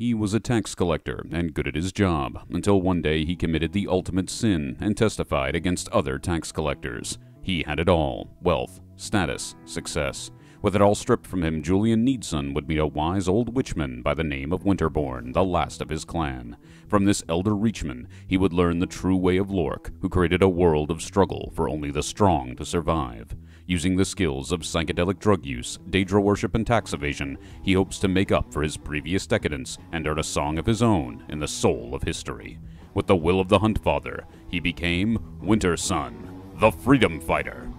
He was a tax collector and good at his job, until one day he committed the ultimate sin and testified against other tax collectors. He had it all wealth, status, success. With it all stripped from him, Julian Needson would meet a wise old witchman by the name of Winterborn, the last of his clan. From this elder reachman, he would learn the true way of Lorkh, who created a world of struggle for only the strong to survive. Using the skills of psychedelic drug use, Daedra worship, and tax evasion, he hopes to make up for his previous decadence and earn a song of his own in the soul of history. With the will of the Hunt Father, he became Winter Sun, the Freedom Fighter.